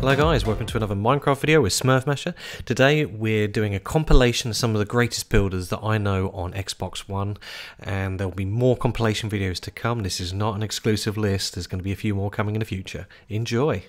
Hello guys, welcome to another Minecraft video with Smurfmasher. Today we're doing a compilation of some of the greatest builders that I know on Xbox One and there'll be more compilation videos to come. This is not an exclusive list, there's going to be a few more coming in the future. Enjoy!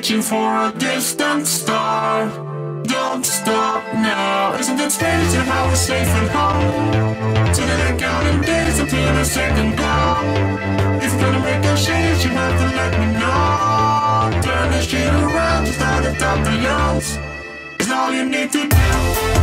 Reaching for a distant star. Don't stop now. Isn't it strange how we're safe and home? So that counting days until the second blow. If you're gonna make a change, you have to let me know. Turn this shit around, start at top the. It's all you need to do.